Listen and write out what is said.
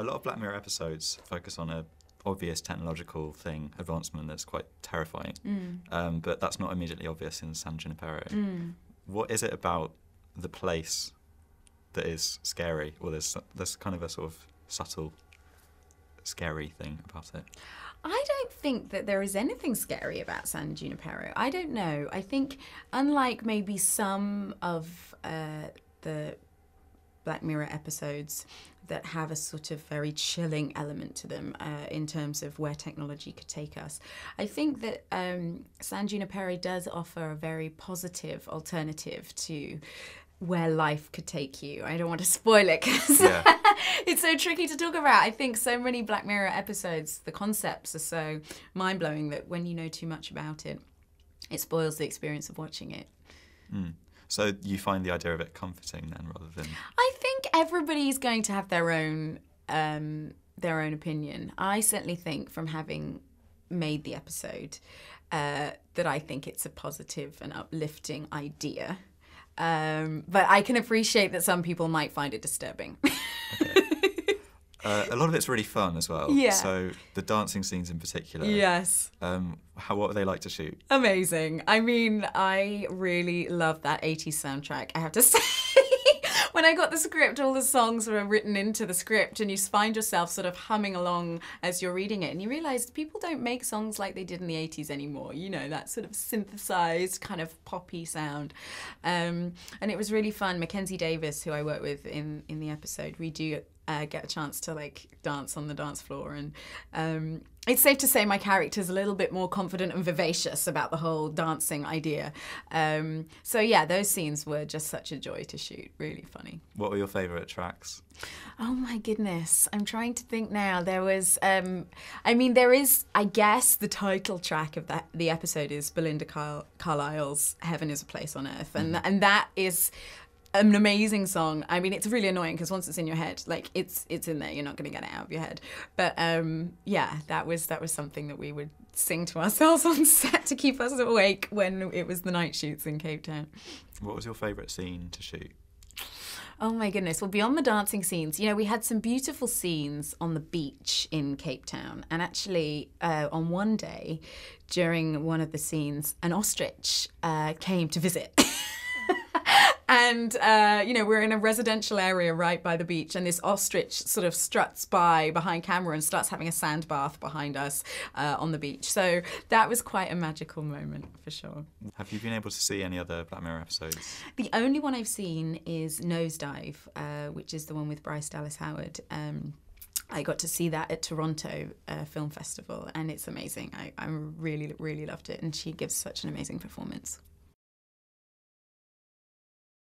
a lot of Black Mirror episodes focus on a obvious technological thing, advancement that's quite terrifying. Mm. Um, but that's not immediately obvious in San Junipero. Mm. What is it about the place that is scary, or there's there's kind of a sort of subtle, scary thing about it? I don't think that there is anything scary about San Junipero. I don't know. I think, unlike maybe some of uh, the Black Mirror episodes that have a sort of very chilling element to them uh, in terms of where technology could take us, I think that um, San Junipero does offer a very positive alternative to where life could take you. I don't want to spoil it because Yeah. it's so tricky to talk about. I think so many Black Mirror episodes, the concepts are so mind blowing that when you know too much about it, it spoils the experience of watching it. Mm. So you find the idea of it comforting then, rather than I everybody's going to have their own um, their own opinion. I certainly think from having made the episode uh, that I think it's a positive and uplifting idea. Um, but I can appreciate that some people might find it disturbing. uh, a lot of it's really fun as well. Yeah. So the dancing scenes in particular. yes. Um, how what were they like to shoot? Amazing. I mean, I really love that 80s soundtrack, I have to say. When I got the script, all the songs were written into the script, and you find yourself sort of humming along as you're reading it. And you realize people don't make songs like they did in the 80s anymore. You know, that sort of synthesized kind of poppy sound. Um, and it was really fun. Mackenzie Davis, who I work with in, in the episode, we do uh, get a chance to like dance on the dance floor and um, it's safe to say my character's a little bit more confident and vivacious about the whole dancing idea um, so yeah those scenes were just such a joy to shoot really funny What were your favourite tracks? Oh my goodness. I'm trying to think now. There was um I mean there is I guess the title track of that the episode is Belinda Carl- Carlisle's Heaven is a Place on Earth and and that is an amazing song. I mean, it's really annoying because once it's in your head, like it's it's in there. You're not going to get it out of your head. But um, yeah, that was that was something that we would sing to ourselves on set to keep us awake when it was the night shoots in Cape Town. What was your favourite scene to shoot? Oh my goodness. Well, beyond the dancing scenes, you know, we had some beautiful scenes on the beach in Cape Town. And actually, uh, on one day during one of the scenes, an ostrich uh, came to visit. And, uh, you know, we're in a residential area right by the beach, and this ostrich sort of struts by behind camera and starts having a sand bath behind us uh, on the beach. So that was quite a magical moment for sure. Have you been able to see any other Black Mirror episodes? The only one I've seen is Nosedive, uh, which is the one with Bryce Dallas Howard. Um, I got to see that at Toronto uh, Film Festival, and it's amazing. I, I really, really loved it, and she gives such an amazing performance.